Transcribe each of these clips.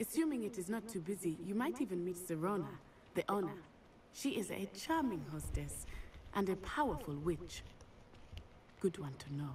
Assuming it is not too busy, you might even meet Sirona, the owner. She is a charming hostess and a powerful witch. Good one to know.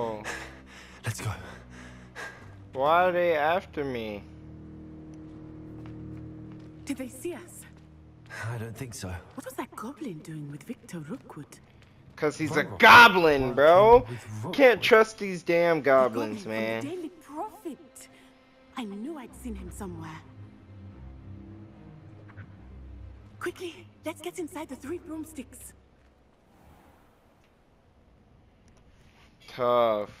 Let's go. Why are they after me? Did they see us? I don't think so. What was that goblin doing with Victor Rookwood? Cause he's a goblin, bro. With Can't trust these damn goblins, man. Daily Prophet. I knew I'd seen him somewhere. Quickly, let's get inside the three broomsticks. Tough.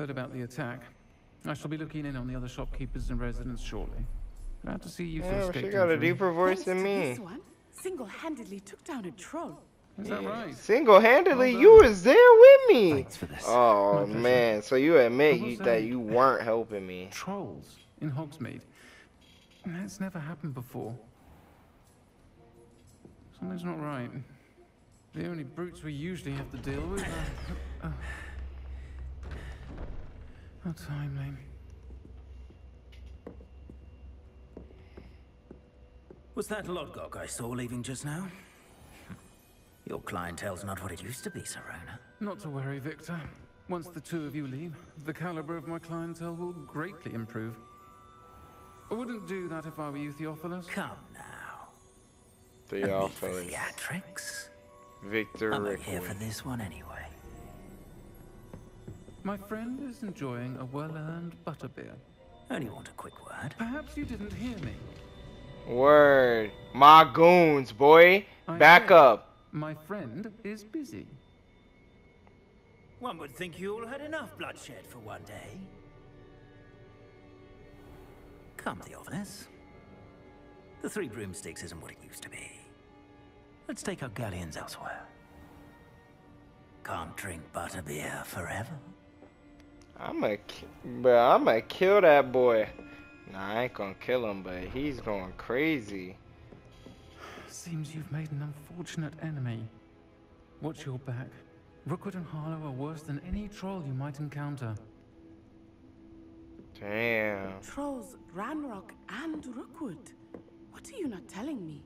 Heard about the attack. I shall be looking in on the other shopkeepers and residents shortly. Glad to see you two Yeah, escaped she got a deeper voice Thanks than me. This one single-handedly took down a troll. Is that right? Single-handedly, Well you done. was there with me. Thanks for this. Oh My pleasure. man, so you admit you, that you weren't helping me. Trolls in Hogsmeade. That's never happened before. Something's not right. The only brutes we usually have to deal with are... Uh, how timely. Was that Lodgok I saw leaving just now? Your clientele's not what it used to be, Sirona. Not to worry, Victor. Once the two of you leave, the caliber of my clientele will greatly improve. I wouldn't do that if I were you, Theophilus. Come now. The No need office. for theatrics. Victor I'm not here for this one anyway. My friend is enjoying a well-earned butterbeer. Only want a quick word. Perhaps you didn't hear me. Word. My goons, boy. I Back up. My friend is busy. One would think you all had enough bloodshed for one day. Come, Theophilus. The Three Broomsticks isn't what it used to be. Let's take our galleons elsewhere. Can't drink butterbeer forever. I'ma, bro, I'ma kill that boy. Nah, I ain't gonna kill him, but he's going crazy. Seems you've made an unfortunate enemy. Watch your back. Rookwood and Harlow are worse than any troll you might encounter. Damn. Trolls, Ranrock, and Rookwood. What are you not telling me?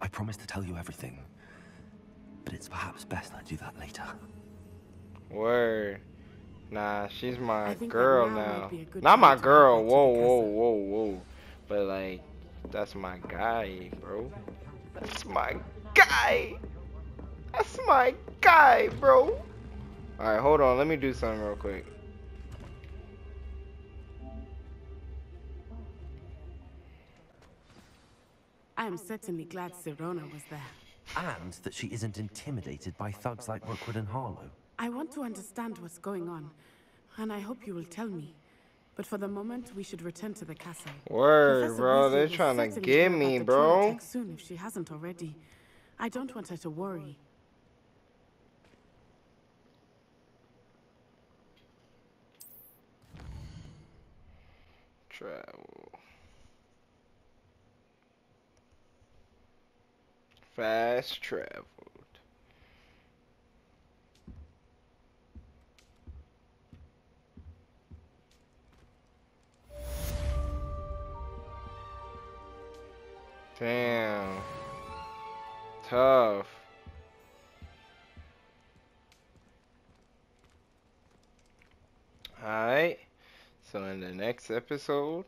I promise to tell you everything. But it's perhaps best I do that later. Word. Nah, she's my I think that girl now now. be a good Not my girl. head back to Whoa, whoa, whoa, whoa. But like, that's my guy, bro. That's my guy. That's my guy, bro. All right, hold on. Let me do something real quick. I am certainly glad Sirona was there. And that she isn't intimidated by thugs like Rookwood and Harlow. I want to understand what's going on, and I hope you will tell me. But for the moment, we should return to the castle. Word, Professor bro. Weasley They're trying to get me, bro. Soon, if she hasn't already. I don't want her to worry. Travel. Fast traveled. Damn. Tough. Alright. So in the next episode,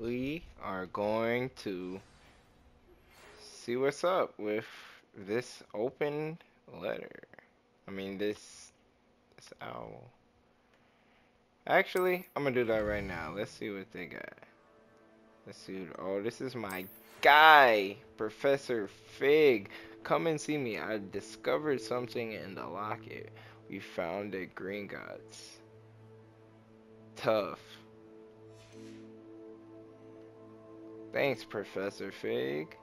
we are going to see what's up with this open letter. I mean this this owl. Actually, I'm gonna do that right now. Let's see what they got. Oh, this is my guy, Professor Fig. Come and see me. I discovered something in the locket. We found it, Gringotts. Tough. Thanks, Professor Fig.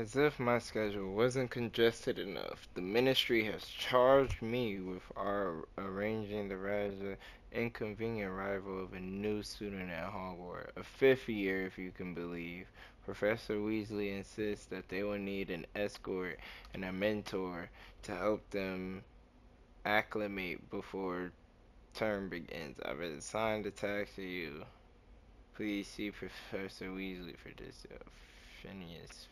As if my schedule wasn't congested enough, the ministry has charged me with our arranging the rather inconvenient arrival of a new student at Hogwarts, a fifth year if you can believe. Professor Weasley insists that they will need an escort and a mentor to help them acclimate before term begins. I've assigned a task to you. Please see Professor Weasley for this. Phineas.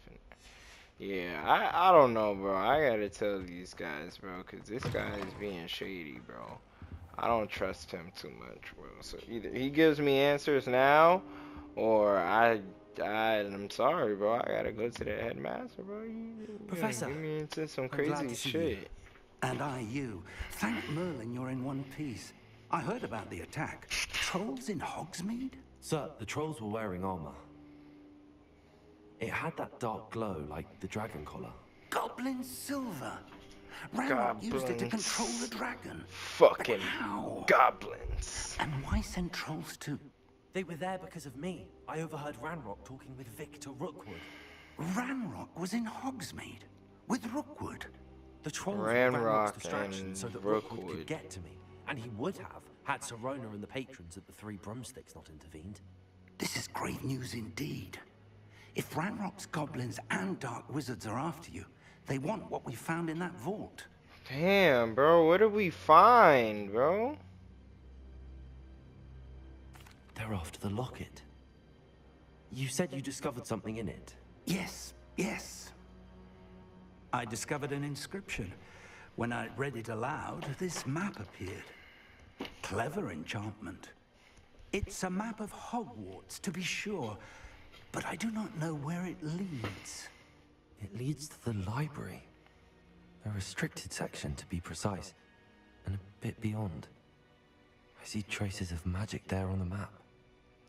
Yeah, I, I don't know, bro. I gotta tell these guys, bro, because this guy is being shady, bro. I don't trust him too much, bro. So either he gives me answers now, or I, I I'm sorry, bro. I gotta go to the headmaster, bro. You, you Professor, get me into some I'm glad crazy to see shit. you. And I you. Thank Merlin you're in one piece. I heard about the attack. Trolls in Hogsmeade? Sir, the trolls were wearing armor. It had that dark glow like the dragon collar. Goblin silver. Ranrock used it to control the dragon. Fucking How? goblins. And why send trolls too? They were there because of me. I overheard Ranrock talking with Victor Rookwood. Ranrock was in Hogsmeade with Rookwood. The trolls were Ranrock Ranrock's distraction so that Rookwood Rookwood. could get to me. And he would have, had Sirona and the patrons at the Three Broomsticks not intervened. This is great news indeed. If Ranrock's goblins and dark wizards are after you, they want what we found in that vault. Damn, bro. What did we find, bro? They're after the locket. You said you discovered something in it. Yes, yes. I discovered an inscription. When I read it aloud, this map appeared. Clever enchantment. It's a map of Hogwarts, to be sure, but I do not know where it leads. It leads to the library. A restricted section, to be precise. And a bit beyond. I see traces of magic there on the map.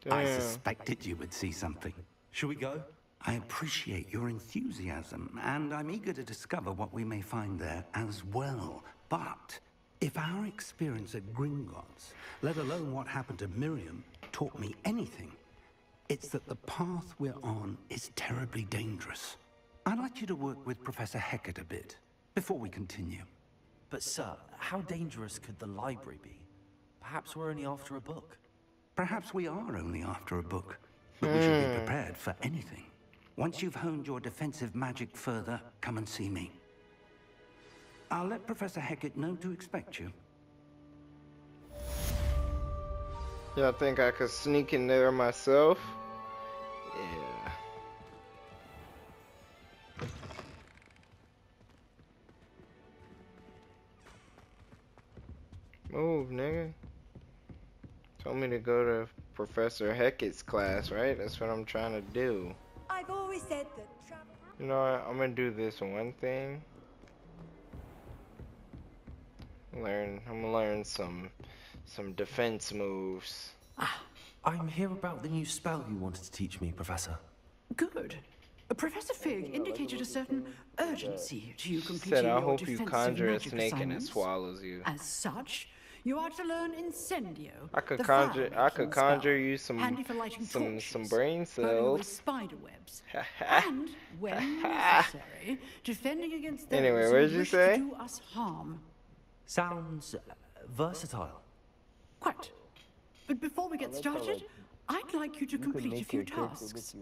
I suspected you would see something. Shall we go? I appreciate your enthusiasm, and I'm eager to discover what we may find there as well. But if our experience at Gringotts, let alone what happened to Miriam, taught me anything, it's that the path we're on is terribly dangerous. I'd like you to work with Professor Hecat a bit before we continue. But, sir, how dangerous could the library be? Perhaps we're only after a book. Perhaps we are only after a book, but we should be hmm. prepared for anything. Once you've honed your defensive magic further, come and see me. I'll let Professor Hecat know to expect you. Y'all think I could sneak in there myself? Move, nigga. Told me to go to Professor Hecat's class, right? That's what I'm trying to do. I've always said that. You know what? I'm gonna do this one thing. Learn. I'm gonna learn some, some defense moves. Ah, I'm here about the new spell you wanted to teach me, Professor. Good. Professor Fig indicated a certain urgency to you She completing said, I your hope you defensive conjure a magic snake and it swallows you. As such, you are to learn Incendio. I could conjure I fire-making could spell, conjure you some handy for lighting some some brain cells. spider webs, and when necessary, defending against those Anyway, who what did you wish say? to do us harm. Sounds uh, versatile. Quite. But before we get started, I'd like you to complete a few tasks.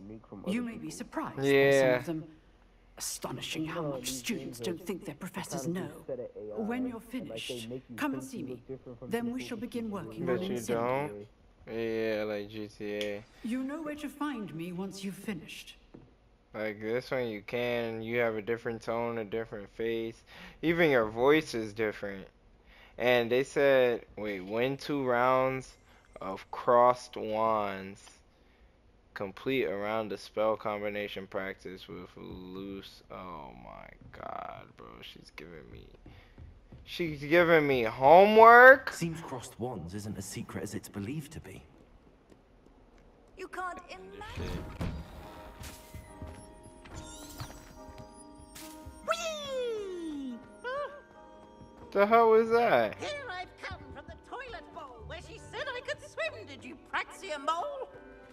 You may be surprised by some of them. Astonishing how much students don't think their professors know. When you're finished, come and see me. Then we shall begin working on Bet you Incendio. don't. Yeah, like GTA. You know where to find me once you've finished. Like this one you can, you have a different tone, a different face. Even your voice is different. And they said, wait, win two rounds of crossed wands. Complete around the spell combination practice with loose. Oh my god, bro. She's giving me. She's giving me homework? Seems crossed wands isn't as secret as it's believed to be. You can't imagine. Whee! The hell was that? here I've come from the toilet bowl where she said I could swim, did you praxia mole?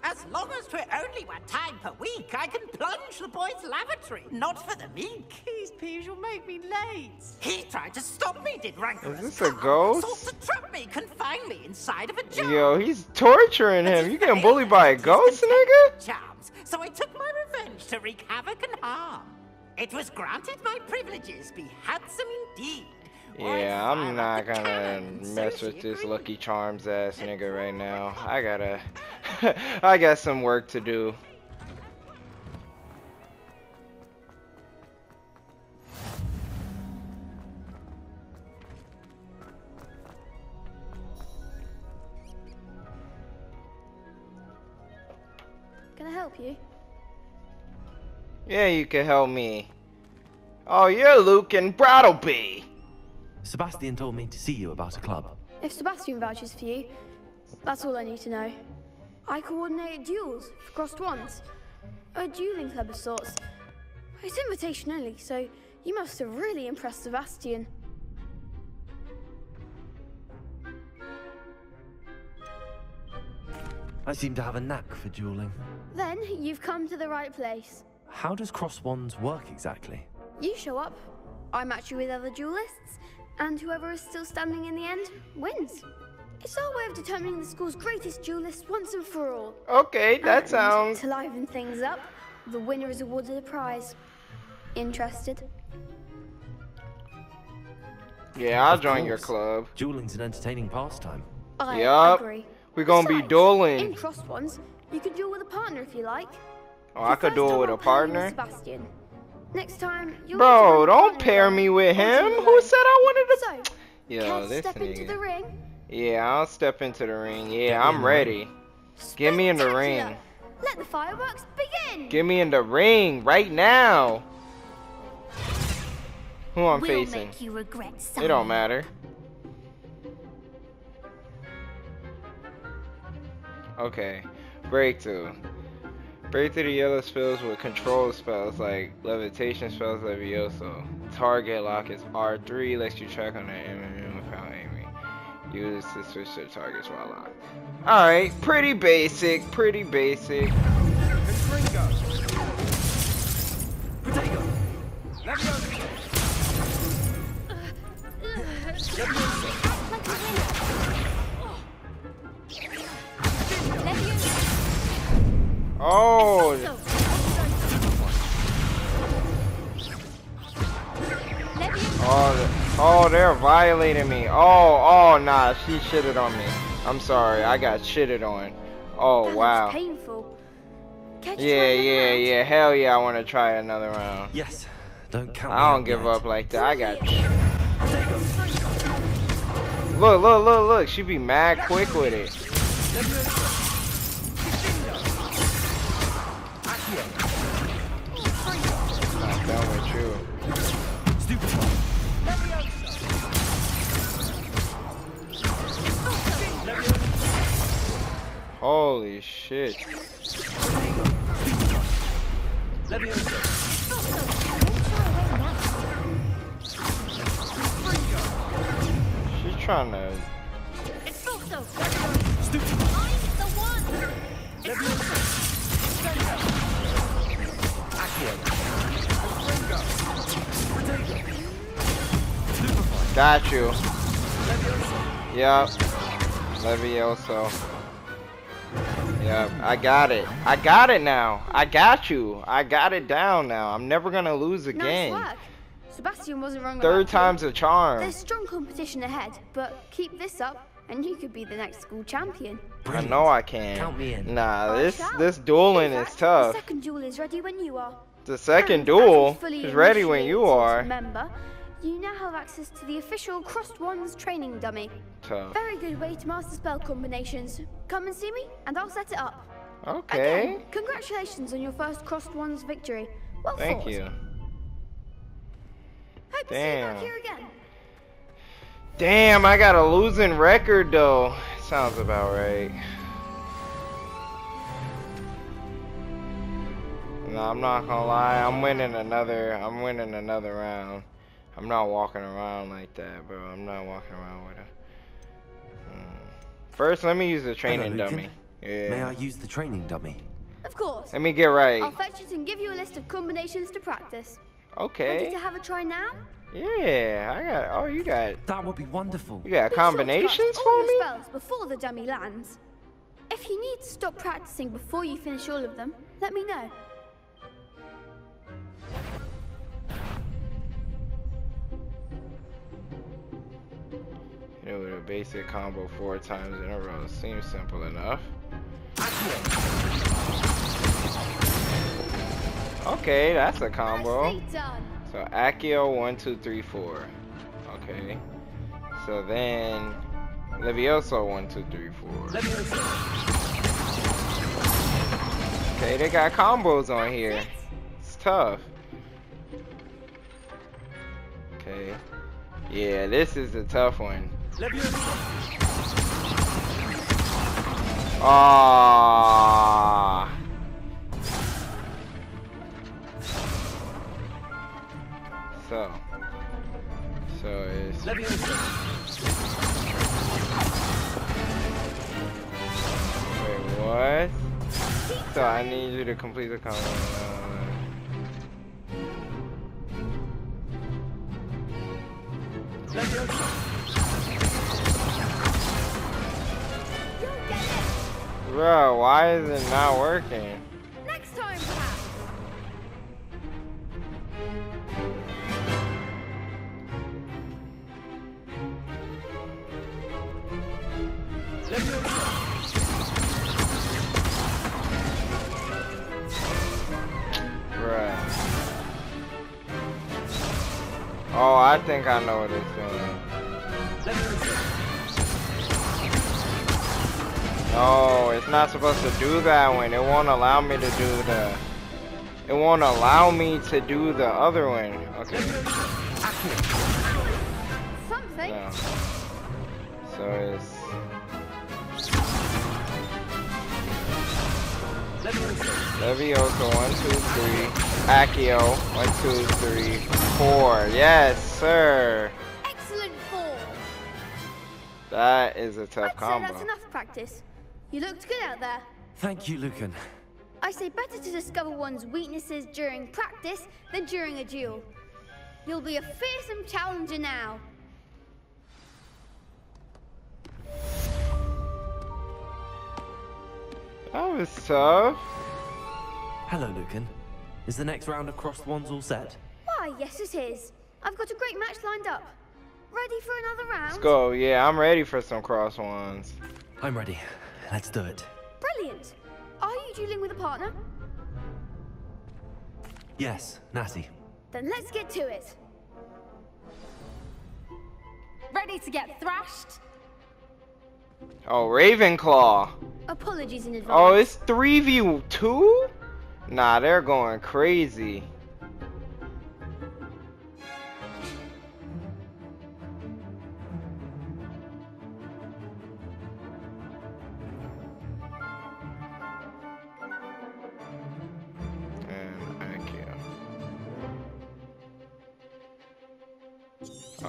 As long as 'twere only one time per week, I can plunge the boy's lavatory, not for the meek. These peeves will make me late. He tried to stop me, did Rancorous. Is this a ghost? Sought to trap me, confine me inside of a jar. Yo, he's torturing him. You getting bullied by a ghost, nigga? charms, so I took my revenge to wreak havoc and harm. It was granted my privileges be handsome indeed. Yeah, I'm not gonna mess with this Lucky Charms ass nigga right now. I gotta, I got some work to do. Can I help you? Yeah, you can help me. Oh, you're Lucan Brattleby. Sebastian told me to see you about a club. If Sebastian vouches for you, that's all I need to know. I coordinate duels for crossed wands. A dueling club of sorts. It's invitation only, so you must have really impressed Sebastian. I seem to have a knack for dueling. Then you've come to the right place. How does cross wands work exactly? You show up, I match you with other duelists, and whoever is still standing in the end wins. It's our way of determining the school's greatest duelist once and for all. Okay, that And sounds. To liven things up, the winner is awarded a prize. Interested? Yeah, I'll Of join your club. Dueling's an entertaining pastime. I Yup. agree. We gonna be dueling. In crossed wands, you can duel with a partner if you like. Oh, I could First duel with a I'll partner. Sebastian. Next time, you'll Bro, don't pair me with him. Who said I wanted to? So, care Yo, to this step into the nigga. ring? Yeah, I'll step into the ring. Yeah, Get I'm ready. Get me in the ring. Let the fireworks begin! Get me in the ring right now. Who I'm we'll facing? make you regret It don't matter. Okay, breakthrough. Breakthrough the yellow spells with control spells like levitation spells Levioso. Target lock is R3, lets you track on the enemy without aiming. Use to switch to targets while locked. Alright, pretty basic, pretty basic. Oh, oh, oh, oh, they're violating me. Oh, oh, nah, she shitted on me. I'm sorry, I got shitted on. Oh, That wow. painful. Care to try Yeah, yeah, round? yeah. Hell yeah, I want to try another round. Yes. Don't count I don't give yet. up like that. I got. Look, look, look, look. She be mad quick with it. Holy shit. She's trying to. Got you. Yep. Levioso. Yep, I got it. I got it now. I got you. I got it down now. I'm never gonna lose again. Nice work. Sebastian wasn't wrong Third about time's you. a charm. There's strong competition ahead, but keep this up and you could be the next school champion. I know I can. Count me in. Nah, I this shall. this dueling In is tough. The second duel is ready when you are. The second And duel is ready when you are. Member, you now have access to the official Crossed Wands training dummy. Tough. Very good way to master spell combinations. Come and see me, and I'll set it up. Okay. Again, congratulations on your first Crossed Wands victory. Well Thank fought. you. Hope to see you Damn. back here again. Damn, I got a losing record though. Sounds about right. No, I'm not gonna lie. I'm winning another. I'm winning another round. I'm not walking around like that, bro. I'm not walking around with a. Hmm. First, let me use the training Hello, dummy. Yeah. May I use the training dummy? Of course. Let me get right. I'll fetch it and give you a list of combinations to practice. Ready Okay. to have a try now? Yeah, I got. Oh, you got. That would be wonderful. You got Be sure to combinations cast for all me? spells before the dummy lands. If you need to stop practicing before you finish all of them, let me know. You know, with a basic combo four times in a row seems simple enough. Okay, that's a combo. So Accio one, two, three, four. Okay. So then Levioso one, two, three, four. Okay, they got combos on here. It's tough. Okay. Yeah, this is a tough one. Ah. So. So it's. Wait, what? So I need you to complete the combo. You'll Bro, why is it not working? To do that one. It won't allow me to do the... It won't allow me to do the other one. Okay. Something. No. So it's... Leviosa, one, two, three. Accio, one, two, three, four. Yes, sir. Excellent form. That is a tough I'd combo. that's enough practice. You looked good out there. Thank you, Lucan. I say better to discover one's weaknesses during practice than during a duel. You'll be a fearsome challenger now. Oh, that was tough. Hello, Lucan. Is the next round of crossed wands all set? Why, yes it is. I've got a great match lined up. Ready for another round? Let's go. Yeah, I'm ready for some cross wands. I'm ready. Let's do it. Brilliant. Are you dueling with a partner? Yes, Natty. Then let's get to it. Ready to get thrashed? Oh, Ravenclaw. Apologies in oh, advance. Oh, it's 3v2? Nah, they're going crazy.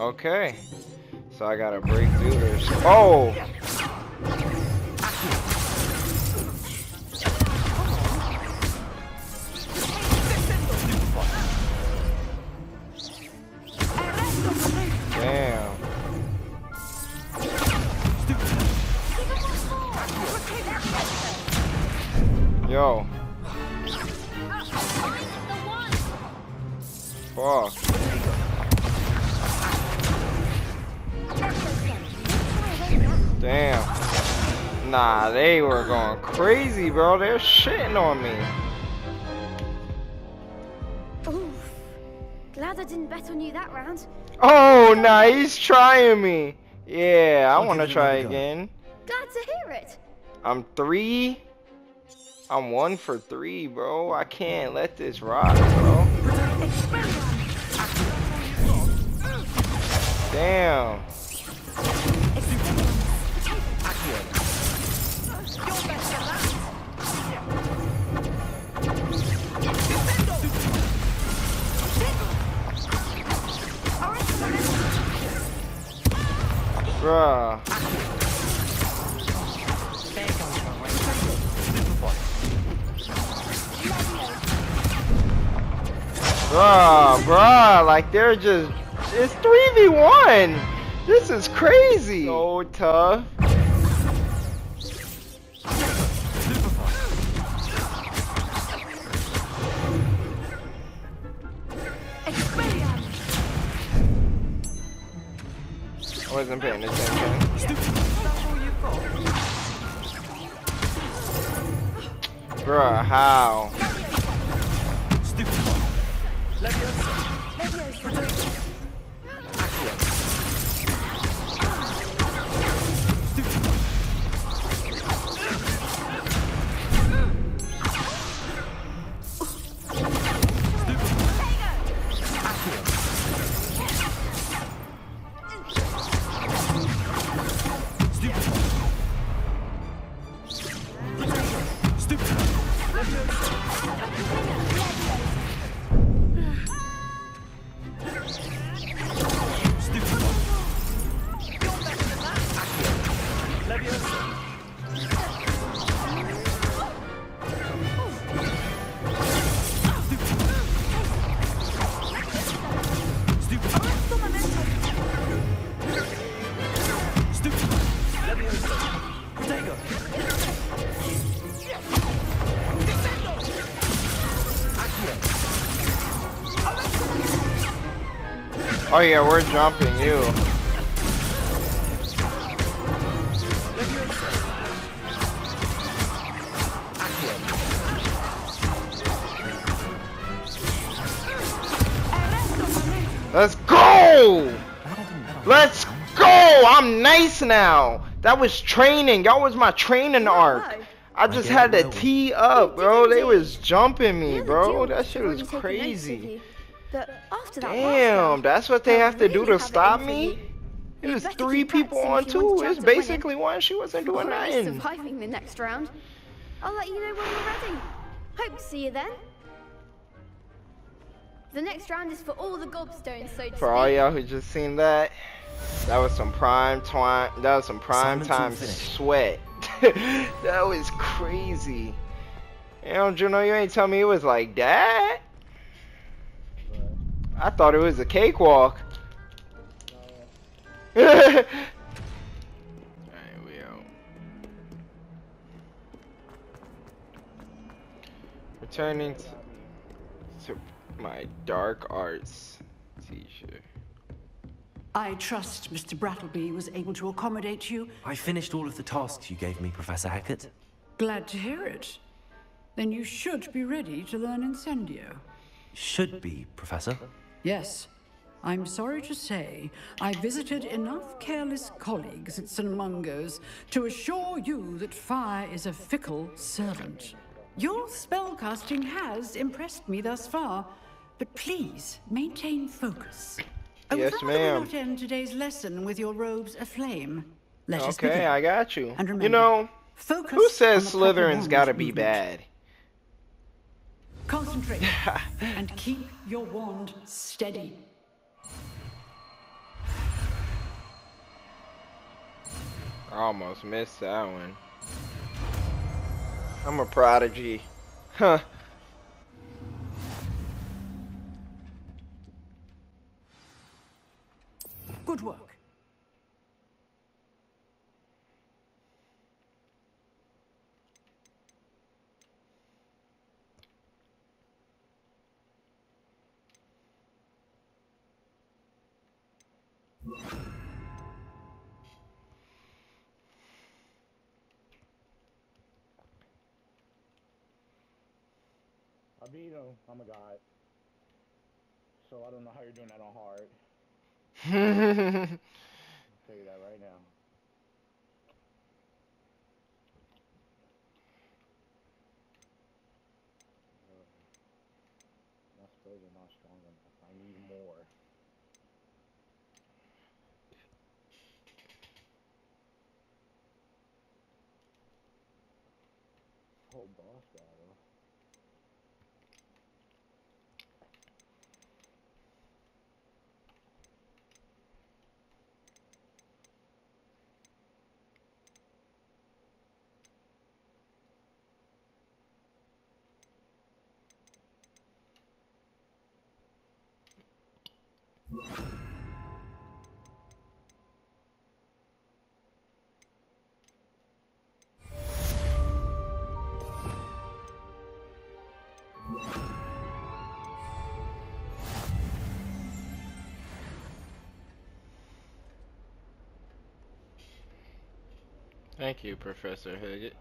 Okay. So I gotta break through this. Oh! Bro. They're shitting on me. Oof. Glad I didn't bet on you that round. Oh, nah, he's trying me. Yeah, I want to try again. Glad to hear it. I'm three. I'm one for three, bro. I can't let this rock, bro. Damn. Bruh. Bruh, bruh, like they're just, it's 3v1. This is crazy. So tough. Wasn't paying attention. Bruh, how? Oh yeah, we're jumping you. Let's go! Let's go! I'm nice now. That was training. That was my training arc. I just had to tee up, bro. They was jumping me, bro. That shit was crazy. But after that Damn, round, that's what they um, have to do to stop me? you. It was three people on if you want two. It's chance of winning. basically why She wasn't doing Or at least nothing. surviving the next round. I'll let you know when we're ready. Hope to see you then. The next round is for all the gobstones, so to For all y'all who just seen that, that was some prime time. That was some prime time sweat. that was crazy. You know, Juno, you ain't tell me it was like that. I thought it was a cakewalk. Alright, we out. Returning t- to my dark arts teacher. I trust Mr. Brattleby was able to accommodate you. I finished all of the tasks you gave me, Professor Hecat. Glad to hear it. Then you should be ready to learn Incendio. Should be, Professor. Yes. I'm sorry to say, I visited enough careless colleagues at St. Mungo's to assure you that fire is a fickle servant. Your spellcasting has impressed me thus far, but please maintain focus. I Yes, ma'am. not end today's lesson with your robes aflame. Let. Okay, I got you. And You know, focus who says on the proper Slytherin's gotta be movement. bad? Concentrate and keep your wand steady. I almost missed that one. I'm a prodigy. Huh. Good work. I beat him. I'm a god. So I don't know how you're doing that on hard. I'll tell you that right now. Uh, My spells are not strong enough. I need more. Whole boss battle. Thank you, Professor Hecat.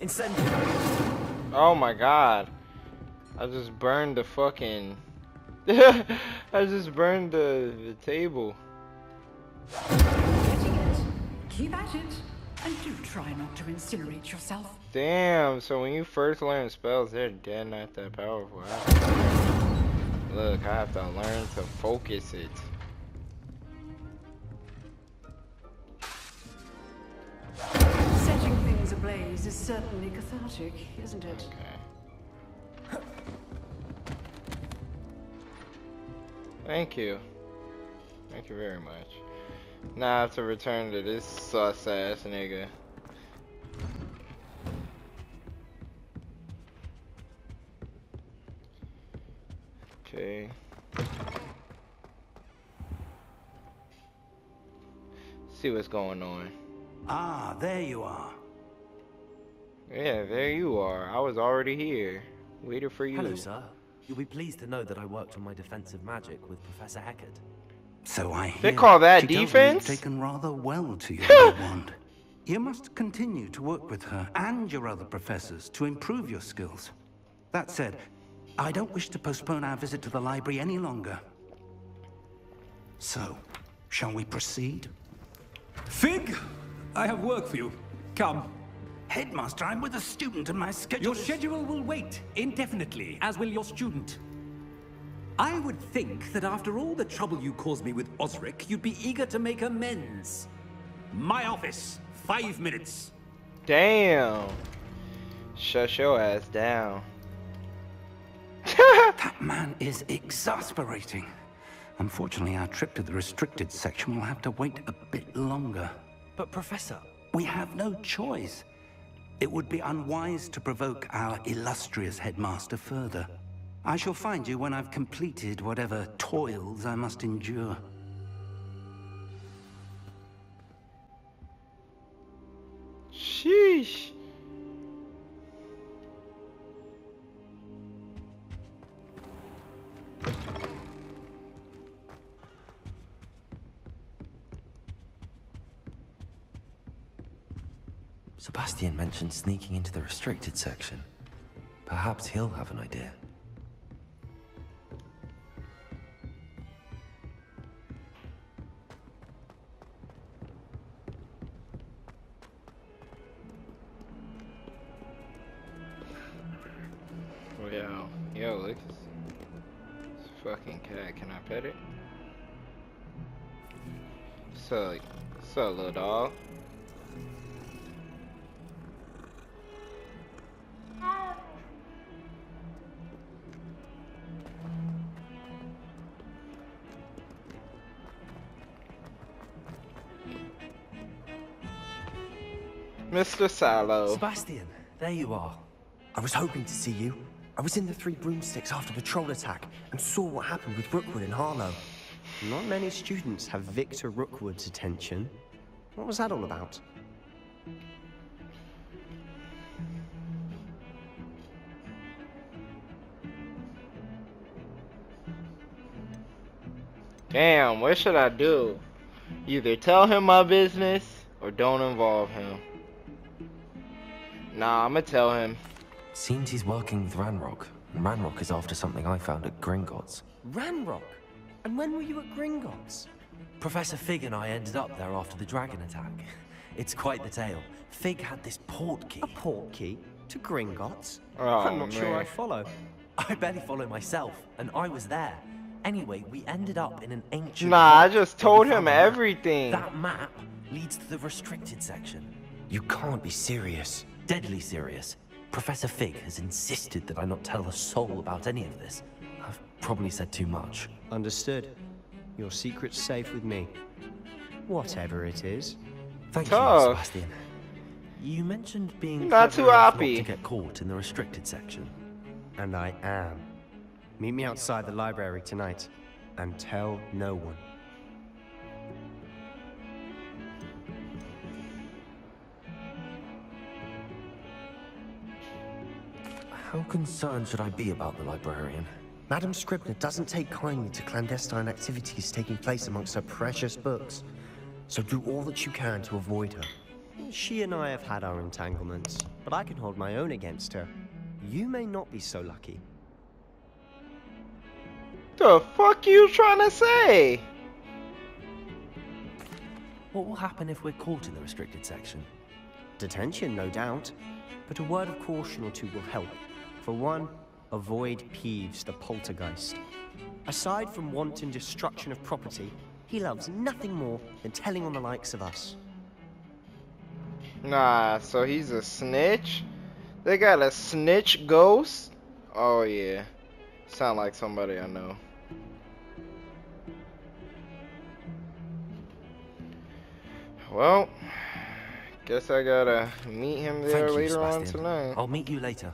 Incendiary. Oh my god. I just burned the fucking... I just burned the, the table. Keep at it, and do try not to incinerate yourself. Damn, so when you first learn spells, they're dead not that powerful. I- Look, I have to learn to focus it. Setting things ablaze is certainly cathartic, isn't it? Thank you. Thank you very much. Now I have to return to this sus ass nigga. Okay. See what's going on. Ah, there you are. Yeah, there you are. I was already here. Waiting for you. Hello, sir. You'll be pleased to know that I worked on my defensive magic with Professor Hecat. So I hear. They call that she tells me defense? You've taken rather well to your new wand. You must continue to work with her and your other professors to improve your skills. That said, I don't wish to postpone our visit to the library any longer. So, shall we proceed? Fig, I have work for you. Come. Headmaster, I'm with a student and my schedule Your is- schedule will wait indefinitely, as will your student. I would think that after all the trouble you caused me with Osric, you'd be eager to make amends. My office, five minutes. Damn. Shut your ass down. that man is exasperating. Unfortunately, our trip to the restricted section will have to wait a bit longer. But, Professor... We have no choice. It would be unwise to provoke our illustrious headmaster further. I shall find you when I've completed whatever toils I must endure. Sheesh. Sebastian mentioned sneaking into the restricted section. Perhaps he'll have an idea. Yo, yo. This this fucking cat. Can I pet it? So, so little dog. Mr. Sallow. Sebastian, there you are. I was hoping to see you. I was in the Three Broomsticks after the troll attack and saw what happened with Rookwood in Harlow. Not many students have Victor Rookwood's attention. What was that all about? Damn, what should I do? Either tell him my business or don't involve him. Nah, I'ma tell him. Seems he's working with Ranrock, and Ranrock is after something I found at Gringotts. Ranrock? And when were you at Gringotts? Professor Fig and I ended up there after the dragon attack. It's quite the tale. Fig had this port key. A port key? To Gringotts? Oh, I'm not sure I follow. I barely follow myself, and I was there. Anyway, we ended up in an ancient. Nah, I just told him everything. That map leads to the restricted section. You can't be serious. Deadly serious. Professor Fig has insisted that I not tell a soul about any of this. I've probably said too much. Understood. Your secret's safe with me. Whatever it is. Thank Tough. you, Sebastian. You mentioned being Not too happy. Not to get caught in the restricted section. And I am. Meet me outside the library tonight. And tell no one. How concerned should I be about the librarian? Madam Scribner doesn't take kindly to clandestine activities taking place amongst her precious books. So do all that you can to avoid her. She and I have had our entanglements, but I can hold my own against her. You may not be so lucky. The fuck you trying to say? What will happen if we're caught in the restricted section? Detention, no doubt. But a word of caution or two will help. For one, avoid Peeves, the poltergeist. Aside from wanton destruction of property, he loves nothing more than telling on the likes of us. Nah, so he's a snitch? They got a snitch ghost? Oh yeah. Sound like somebody I know. Well, guess I gotta meet him there Thank you, later on Sebastian. tonight. I'll meet you later.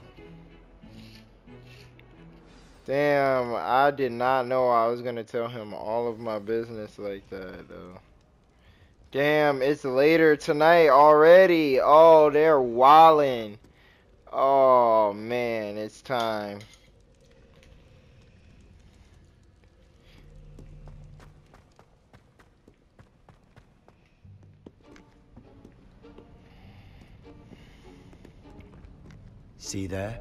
Damn, I did not know I was gonna tell him all of my business like that though. Damn, it's later tonight already. Oh, they're wildin'. Oh man, it's time. See there?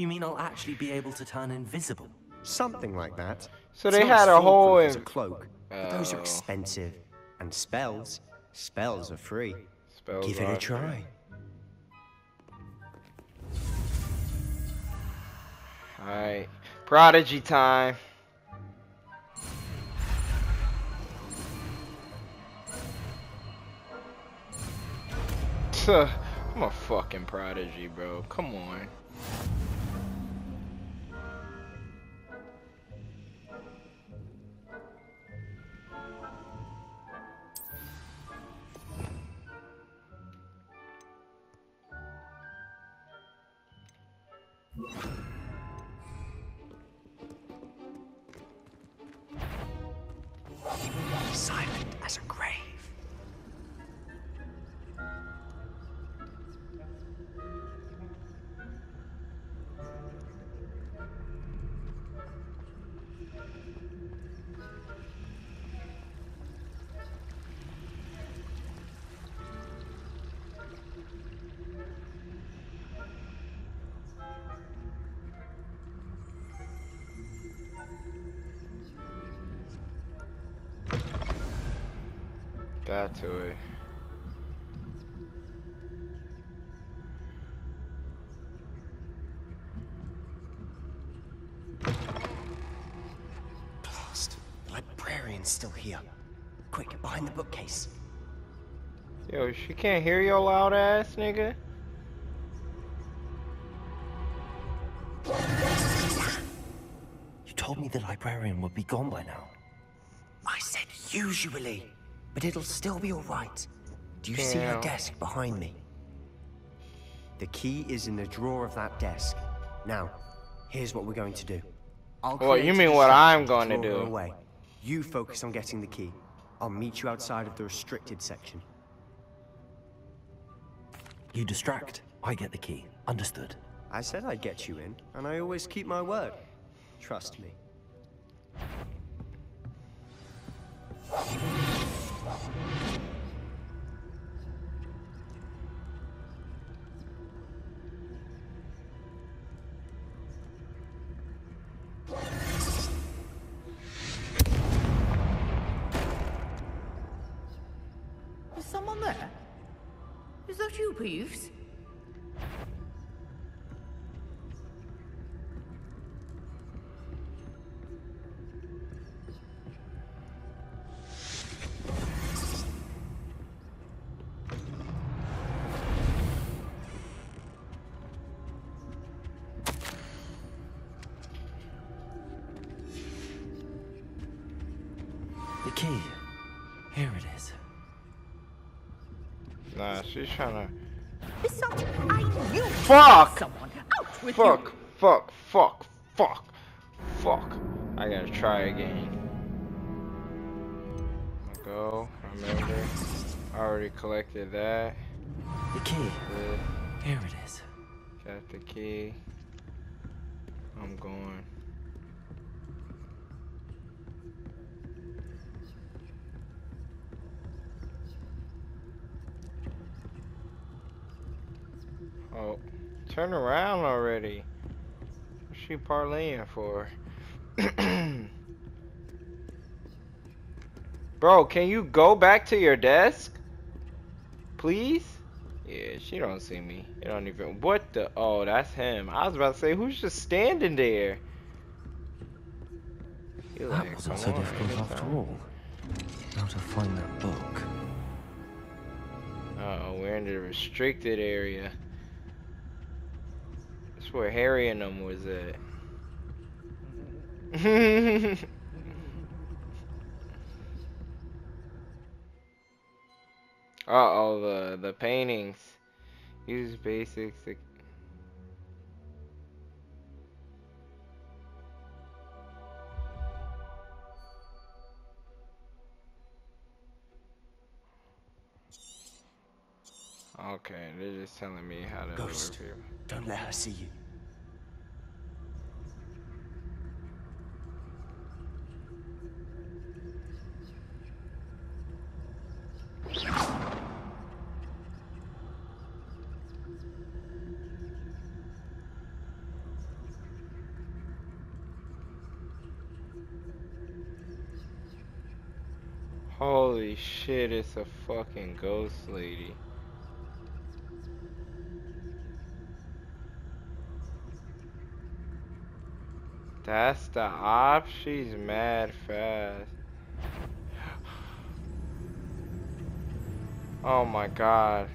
You mean I'll actually be able to turn invisible? Something like that. So they had a whole foolproof as a in- cloak, but those are Oh. expensive. And spells, spells are free. Spells Give it a try. Alright. Prodigy time. I'm a fucking prodigy, bro. Come on. that. Blast. The librarian's still here. Quick, behind the bookcase. Yo, she can't hear your loud ass, nigga. You told me the librarian would be gone by now. I said usually but it'll still be alright. Do you see her desk behind me? The key is in the drawer of that desk. Now, here's what we're going to do. I'll Well, you mean what I'm gonna draw her do. Away. You focus on getting the key. I'll meet you outside of the restricted section. You distract. I get the key. Understood. I said I'd get you in, and I always keep my word. Trust me. Oh. The key. Here it is. Nah, she's trying to. Besides, I knew Fuck! someone. Out with Fuck, you! fuck, fuck, fuck, fuck. I gotta try again. Go, remember. I already collected that. The key. Good. Here it is. Got the key. I'm going. Oh, turn around already. What's she parlaying for? Bro, can you go back to your desk? Please? Yeah, she don't see me. It don't even. What the? Oh, that's him. I was about to say, who's just standing there? He That like, wasn't so "Come on, difficult after down." all. How to find that book. Uh-oh, we're in the restricted area. That's where Harry and them was at. Uh-oh, the, the paintings. Use basics. to- Okay, they're just telling me how to Ghost, don't let her see you. Holy shit, it's a fucking ghost lady. That's the op? She's mad fast. Oh my god.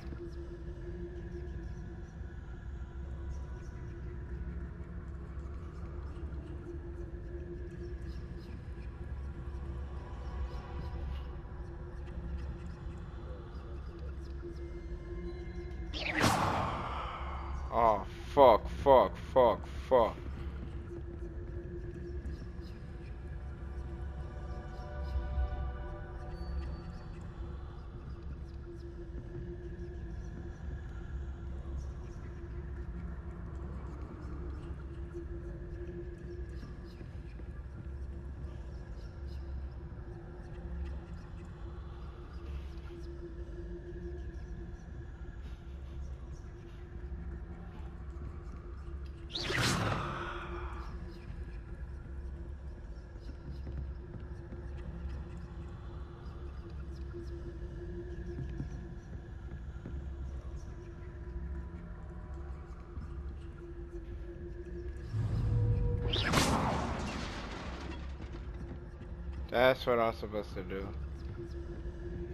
That's what I'm supposed to do.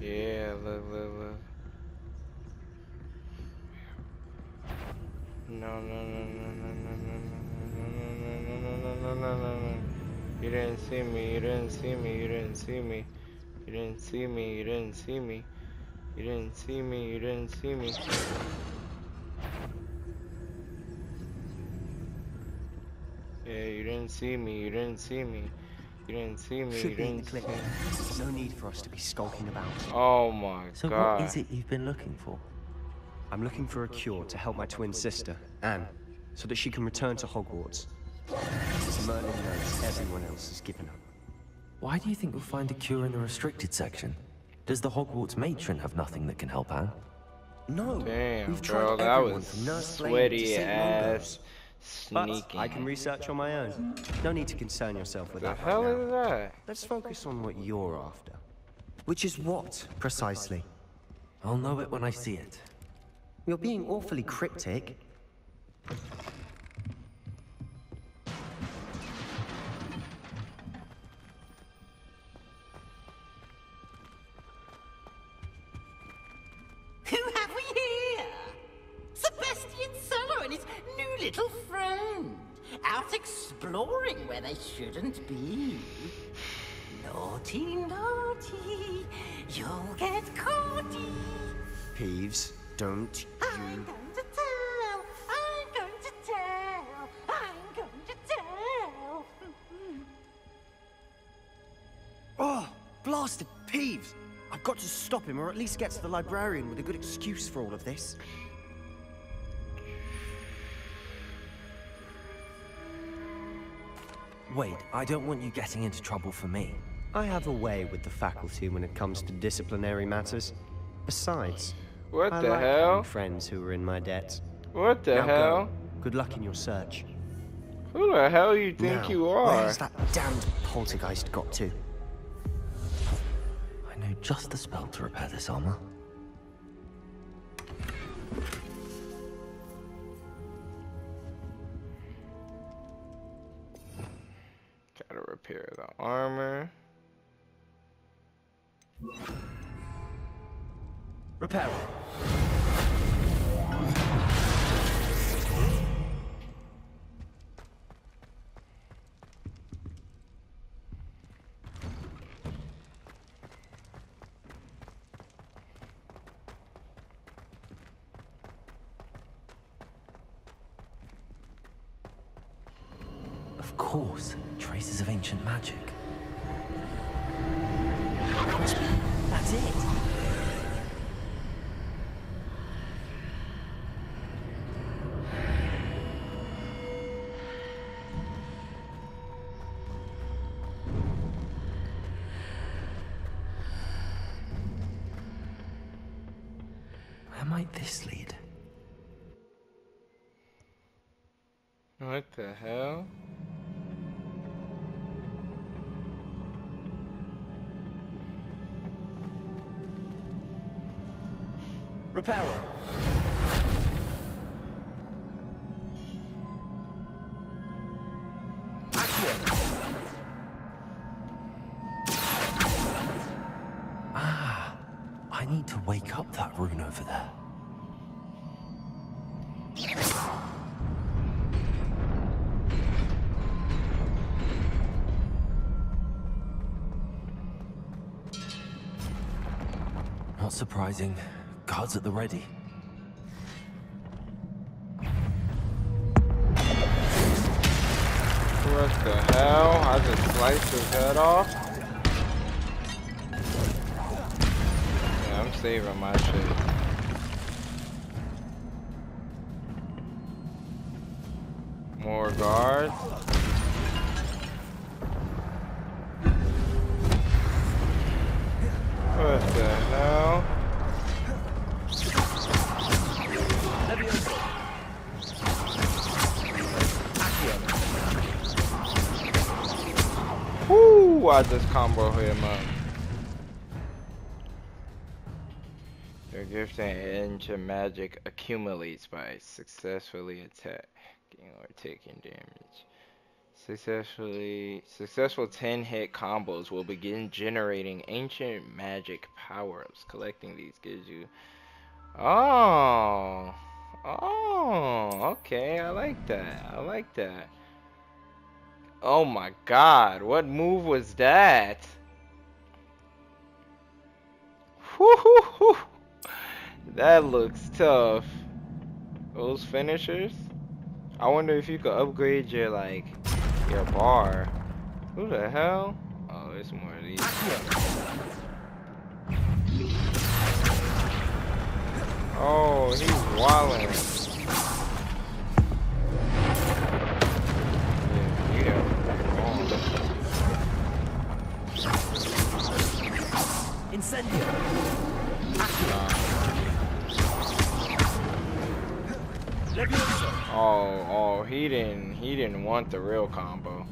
Yeah, look, look, look. No, no, no, no, no, no, no, no, no, no, no, no, no, no, no, no. You didn't see me, you didn't see me, you didn't see me. You didn't see me, you didn't see me. You didn't see me, you didn't see me. Yeah, you didn't see me, you didn't see me. You didn't see me, you Should be in the see clip. No need for us to be skulking about. Oh my So god. what is it you've been looking for? I'm looking for a cure to help my twin sister, Anne, so that she can return to Hogwarts. Merlin knows everyone else has given up. Why do you think we'll find a cure in the restricted section? Does the Hogwarts matron have nothing that can help Anne? No. Damn, We've bro, tried that everyone was from Nurse to sweaty St. ass Mungo's. But. I can research on my own. No need to concern yourself with The that hell right now. is that? Let's focus on what you're after. Which is what, precisely? I'll know it when I see it. You're being awfully cryptic. Out exploring where they shouldn't be. Naughty, naughty, you'll get caughty. Peeves, don't you... I'm you... going to tell, I'm going to tell, I'm going to tell. Oh, blasted Peeves! I've got to stop him, or at least get to the librarian with a good excuse for all of this. Wait, I don't want you getting into trouble for me. I have a way with the faculty when it comes to disciplinary matters. Besides, What I the like hell? having friends who are in my debt. What the Now go. hell? Good luck in your search. Who the hell you think Now, you are? Where's that damned poltergeist got to? I know just the spell to repair this armor. Reparo. Ah, I need to wake up that rune over there. Not surprising. Guards at the ready. What the hell? I just sliced his head off? Yeah, I'm saving my shit. More guards. What the hell? I just combo him up. Your gift and ancient magic accumulates by successfully attacking or taking damage. Successfully successful 10 hit combos will begin generating ancient magic power-ups. Collecting these gives you Oh. Oh, okay. I like that. I like that. Oh my god, what move was that? That looks tough. Those finishers? I wonder if you could upgrade your like your bar. Who the hell? Oh, it's more of these. Oh, he's wilding. Incendio. Ah. Oh, oh, he didn't, he didn't want the real combo.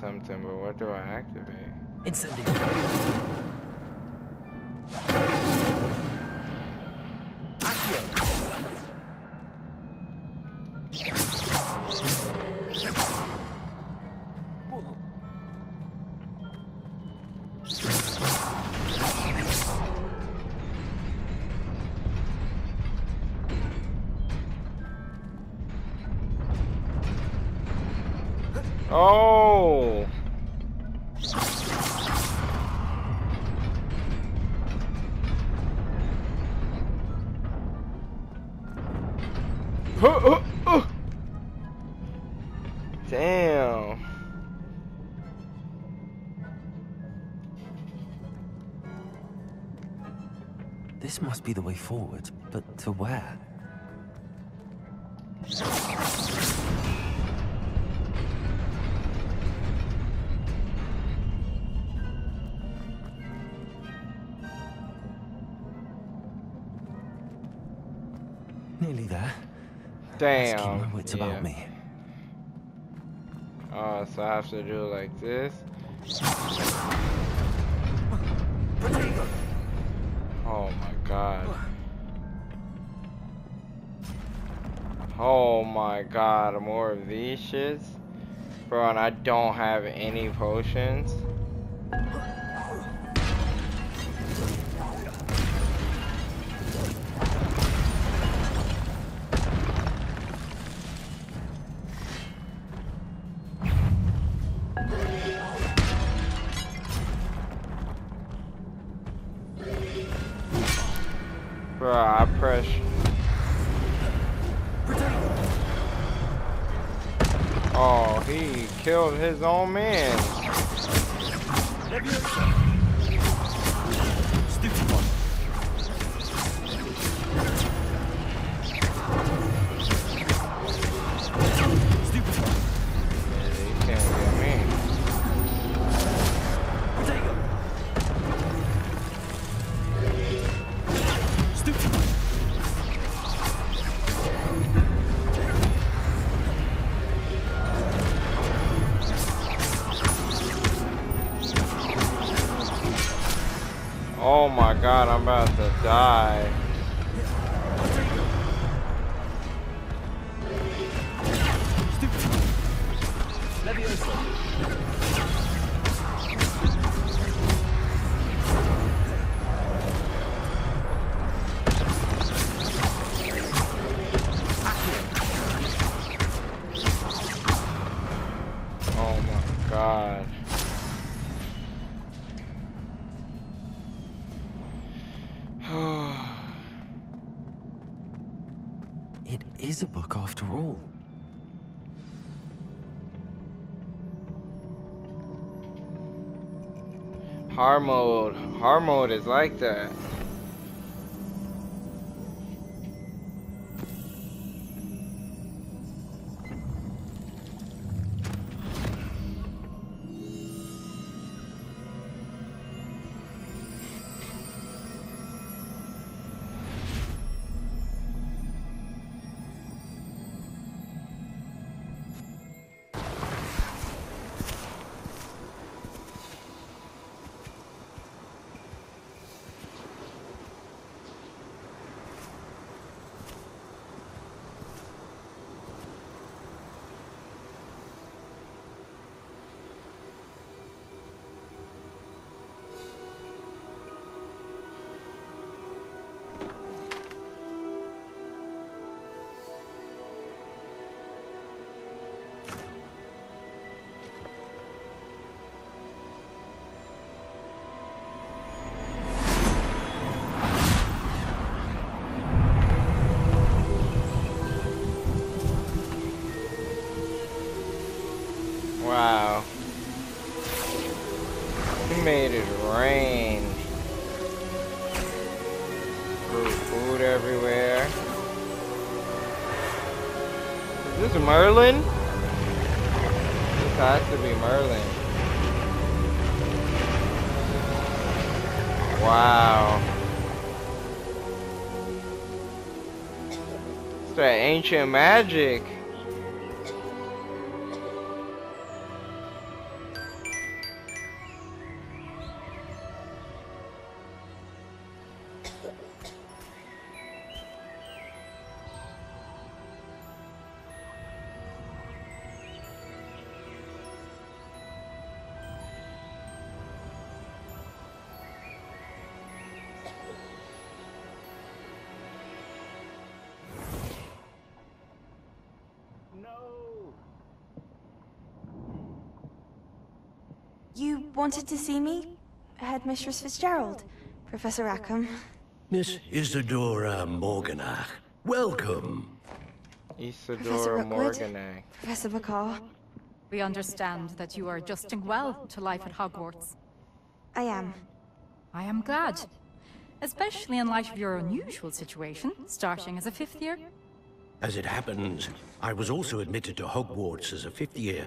Something, but what do I activate? Incendio. Oh! Huh, uh, uh. Damn. This must be the way forward, but to where? Damn. My wits yeah. about me. Oh, so I have to do it like this? Oh my god. Oh my god, more of these shits? Bro, and I don't have any potions. Own man. Mode is like that. Ancient magic. Wanted to see me? Headmistress Fitzgerald? Professor Rackham? Miss Isadora Morganach, welcome. Isadora Rookwood? Morganach. Professor Bakar? We understand that you are adjusting well to life at Hogwarts. I am. I am glad. Especially in light of your unusual situation, starting as a fifth year. As it happens, I was also admitted to Hogwarts as a fifth year.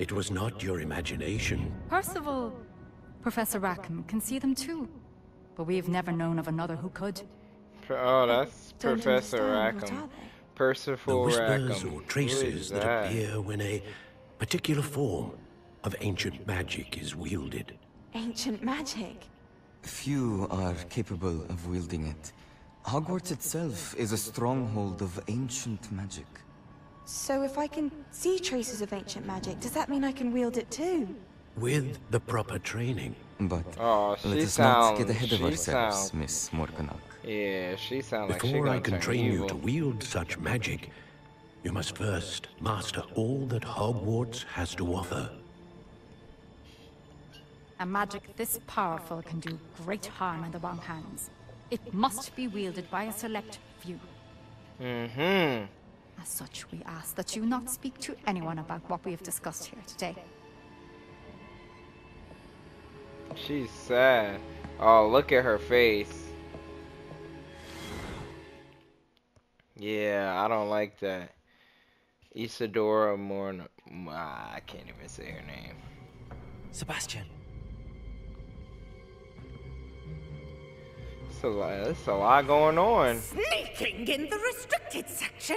It was not your imagination. Percival, Professor Rackham can see them too. But we have never known of another who could. Oh, that's don't Professor understand. What Rackham. are they? The Percival whispers Rackham. or traces that that? appear when a particular form of ancient magic is wielded. Ancient magic? Few are capable of wielding it. Hogwarts itself is a stronghold of ancient magic. So if I can see traces of ancient magic, does that mean I can wield it too? With the proper training. But Oh, let she us not get ahead of ourselves, sounds. Miss Morganach. Yeah, she sounds like she Before I can train evil. you to wield such magic, you must first master all that Hogwarts has to offer. A magic this powerful can do great harm in the wrong hands. It must be wielded by a select few. Mm-hmm. As such, we ask that you not speak to anyone about what we have discussed here today. She's sad. Oh, look at her face. Yeah, I don't like that. Isadora Morn. Ah, I can't even say her name. Sebastian. It's a lot. It's a lot going on. Sneaking in the restricted section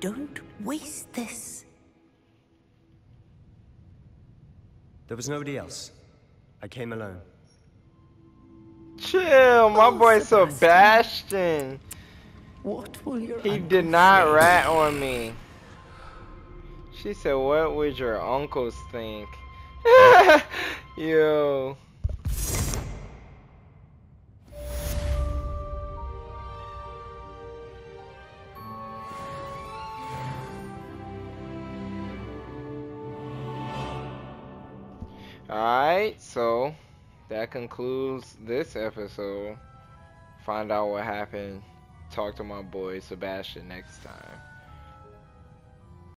Don't waste this. There was nobody else. I came alone. Chill, my oh, boy Sebastian. What will your He did not say? rat on me. She said, "What would your uncles think?" Yo. Alright, so that concludes this episode. Find out what happened. Talk to my boy Sebastian next time.